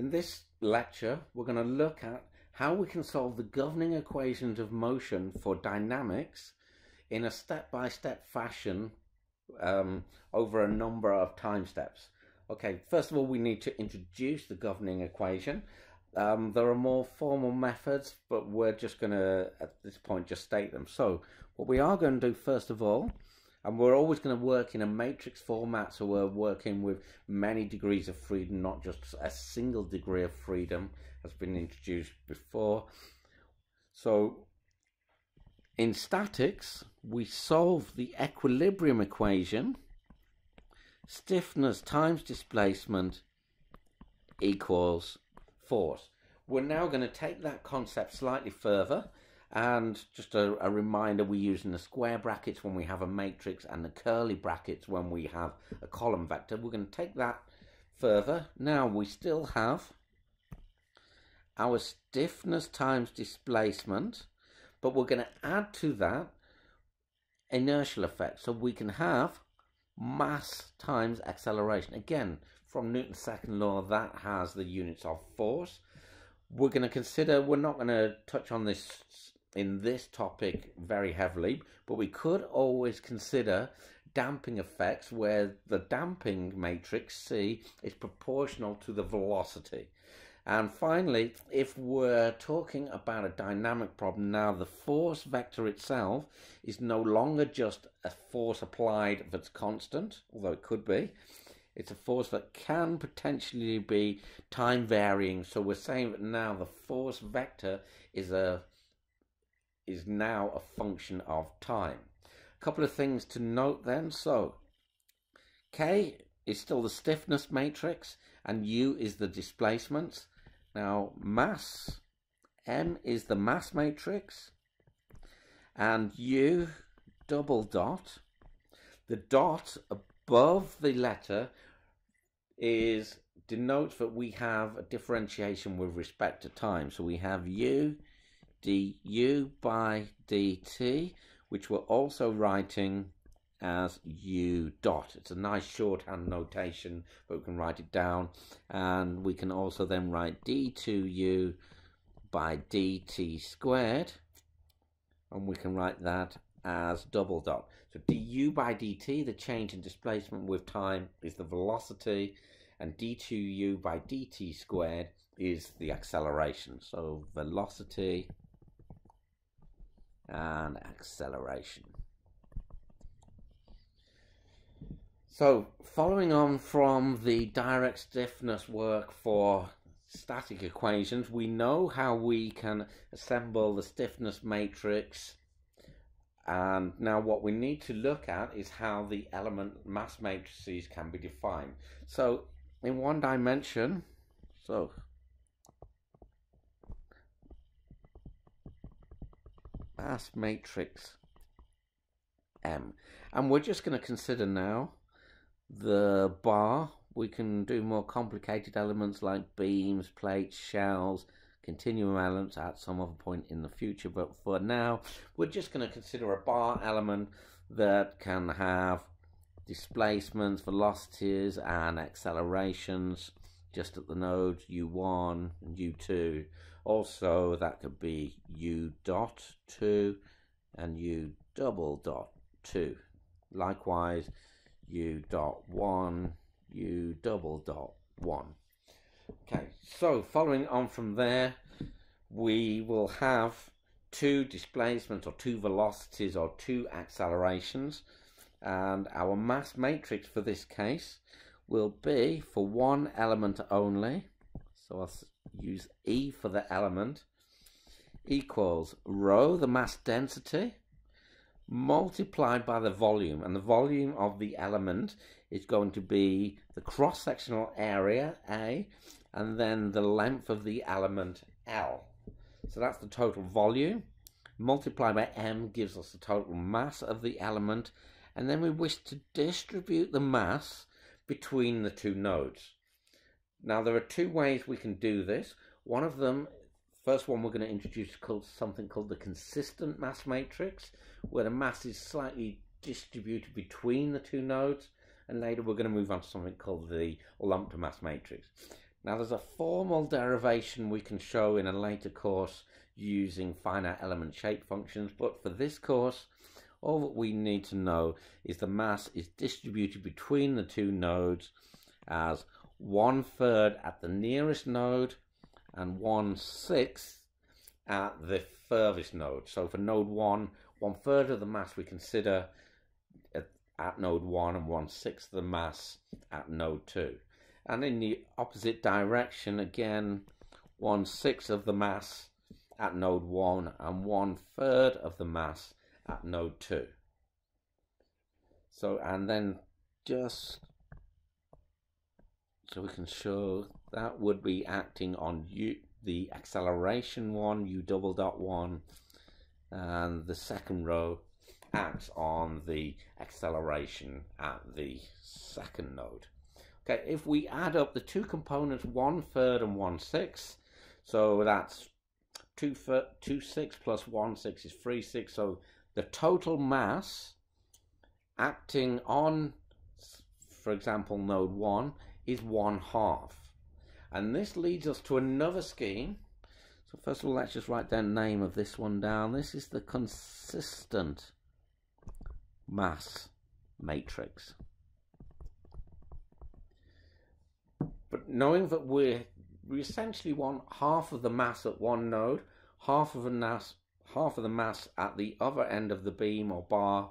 In this lecture, we're going to look at how we can solve the governing equations of motion for dynamics in a step-by-step fashion um, over a number of time steps. Okay, first of all, we need to introduce the governing equation. Um, there are more formal methods, but we're just going to, at this point, just state them. So, what we are going to do, first of all, and we're always going to work in a matrix format, so we're working with many degrees of freedom, not just a single degree of freedom has been introduced before. So in statics, we solve the equilibrium equation, stiffness times displacement equals force. We're now going to take that concept slightly further and just a, a, reminder, we're using the square brackets when we have a matrix and the curly brackets when we have a column vector. We're going to take that further. Now we still have our stiffness times displacement, but we're going to add to that inertial effect. So we can have mass times acceleration. Again, from Newton's second law, that has the units of force. We're going to consider, we're not going to touch on this in this topic very heavily, but we could always consider damping effects where the damping matrix C is proportional to the velocity. And finally, if we're talking about a dynamic problem now, the force vector itself is no longer just a force applied that's constant, although it could be. It's a force that can potentially be time varying. So we're saying that now the force vector is a is now a function of time. A couple of things to note then. So K is still the stiffness matrix and U is the displacement. Now mass, M is the mass matrix and U double dot. The dot above the letter is denotes that we have a differentiation with respect to time. So we have U du by dt, which we're also writing as u dot. It's a nice shorthand notation, but we can write it down. And we can also then write d2u by dt squared. And we can write that as double dot. So du by dt, the change in displacement with time, is the velocity. And d2u by dt squared is the acceleration. So velocity and acceleration. So, following on from the direct stiffness work for static equations, we know how we can assemble the stiffness matrix. And now what we need to look at is how the element mass matrices can be defined. So, in one dimension, so mass matrix M. And we're just going to consider now the bar. We can do more complicated elements like beams, plates, shells, continuum elements at some other point in the future. But for now, we're just going to consider a bar element that can have displacements, velocities, and accelerations just at the nodes u1 and u2 also, that could be u dot 2 and u double dot 2. Likewise, u dot 1, u double dot 1. Okay, so following on from there, we will have two displacements or two velocities or two accelerations. And our mass matrix for this case will be for one element only. So I'll use E for the element, equals rho, the mass density, multiplied by the volume. And the volume of the element is going to be the cross-sectional area, A, and then the length of the element, L. So that's the total volume. Multiplied by m gives us the total mass of the element. And then we wish to distribute the mass between the two nodes. Now there are two ways we can do this. One of them, first one we're going to introduce called something called the consistent mass matrix, where the mass is slightly distributed between the two nodes. And later we're going to move on to something called the lumped mass matrix. Now there's a formal derivation we can show in a later course using finite element shape functions, but for this course, all that we need to know is the mass is distributed between the two nodes as one third at the nearest node and one sixth at the furthest node. So for node 1, one third of the mass we consider at, at node 1 and one sixth of the mass at node 2. And in the opposite direction, again, one sixth of the mass at node 1 and one third of the mass at node 2. So, and then just so we can show that would be acting on u, the acceleration one, u double dot one, and the second row acts on the acceleration at the second node. Okay, if we add up the two components, one third and one sixth, so that's two, two six plus one six is three six. So the total mass acting on, for example, node one is one half. And this leads us to another scheme. So first of all, let's just write down the name of this one down. This is the consistent mass matrix. But knowing that we we essentially want half of the mass at one node, half of the mass, half of the mass at the other end of the beam or bar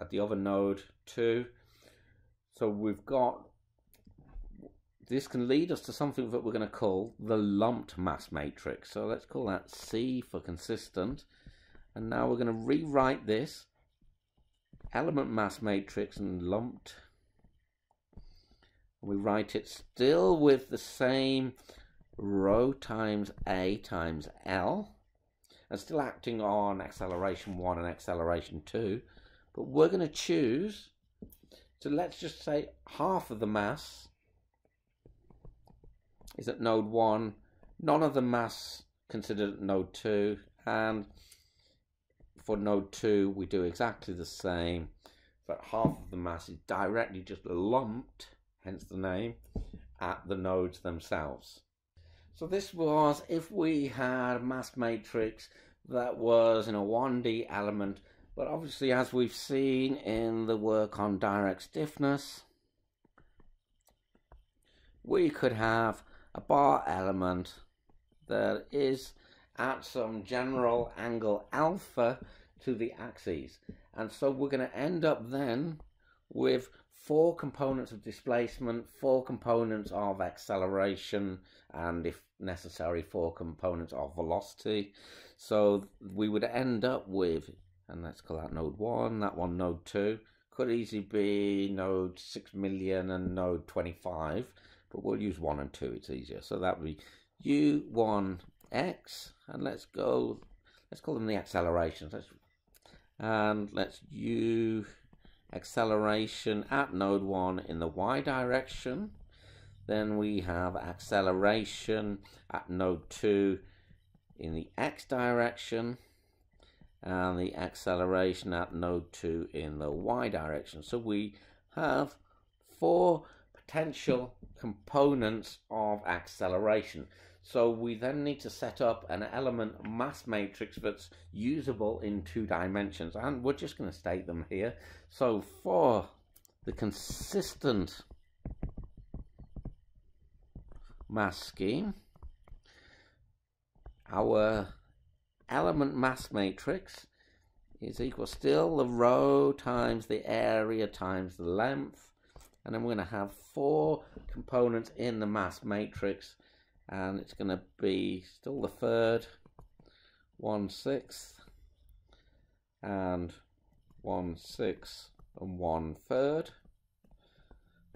at the other node too. So we've got this can lead us to something that we're going to call the lumped mass matrix. So let's call that C for consistent. And now we're going to rewrite this element mass matrix and lumped. We write it still with the same rho times A times L and still acting on acceleration 1 and acceleration 2. But we're going to choose, so let's just say half of the mass is at node 1, none of the mass considered at node 2, and for node 2 we do exactly the same, but half of the mass is directly just lumped, hence the name, at the nodes themselves. So this was if we had a mass matrix that was in a 1D element, but obviously as we've seen in the work on direct stiffness, we could have a bar element that is at some general angle alpha to the axes. And so we're going to end up then with four components of displacement, four components of acceleration, and if necessary, four components of velocity. So we would end up with, and let's call that node 1, that one node 2, could easily be node 6 million and node 25 but we'll use 1 and 2, it's easier. So that would be u1x, and let's go, let's call them the accelerations. Let's, and let's u acceleration at node 1 in the y direction. Then we have acceleration at node 2 in the x direction and the acceleration at node 2 in the y direction. So we have four potential components of acceleration. So we then need to set up an element mass matrix that's usable in two dimensions. And we're just going to state them here. So for the consistent mass scheme, our element mass matrix is equal still the rho times the area times the length and then we're going to have four components in the mass matrix and it's going to be still the third one sixth and one sixth and one third.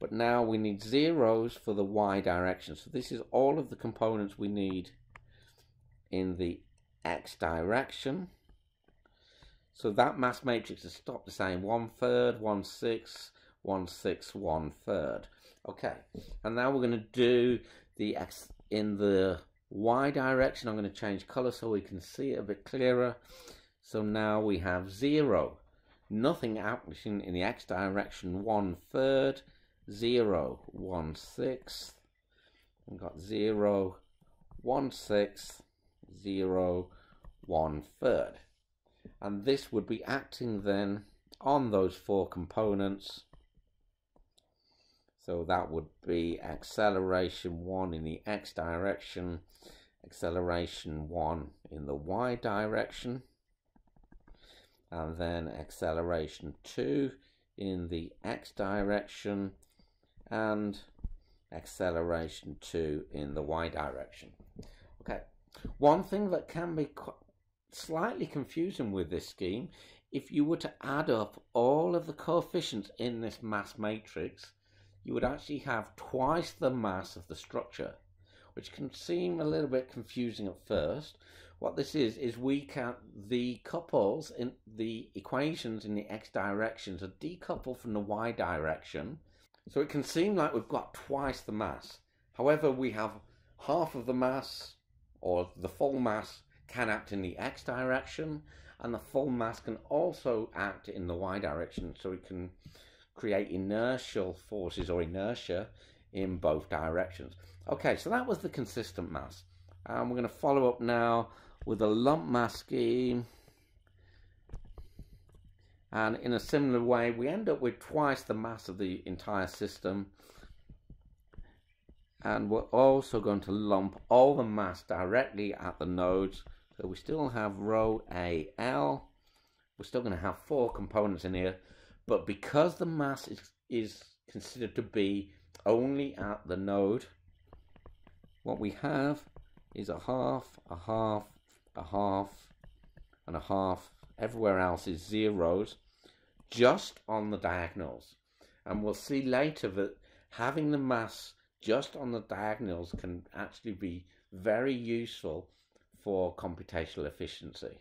But now we need zeros for the y direction. So this is all of the components we need in the x direction. So that mass matrix is stopped the same. One third one sixth one sixth, one third. Okay, and now we're going to do the x in the y direction. I'm going to change color so we can see it a bit clearer. So now we have zero, nothing happening in the x direction, one third, zero, one sixth, We've got 0, 1 sixth, 0, 1 third. And this would be acting then on those four components. So that would be acceleration 1 in the x direction, acceleration 1 in the y direction, and then acceleration 2 in the x direction, and acceleration 2 in the y direction. Okay, one thing that can be slightly confusing with this scheme, if you were to add up all of the coefficients in this mass matrix, you would actually have twice the mass of the structure, which can seem a little bit confusing at first. What this is, is we count the couples in the equations in the x directions are decoupled from the y direction, so it can seem like we've got twice the mass. However, we have half of the mass, or the full mass, can act in the x direction, and the full mass can also act in the y direction, so it can create inertial forces or inertia in both directions. Okay, so that was the consistent mass. And we're going to follow up now with a lump mass scheme. And in a similar way, we end up with twice the mass of the entire system. And we're also going to lump all the mass directly at the nodes. So we still have rho AL. We're still going to have four components in here. But because the mass is, is considered to be only at the node, what we have is a half, a half, a half, and a half. Everywhere else is zeros just on the diagonals. And we'll see later that having the mass just on the diagonals can actually be very useful for computational efficiency.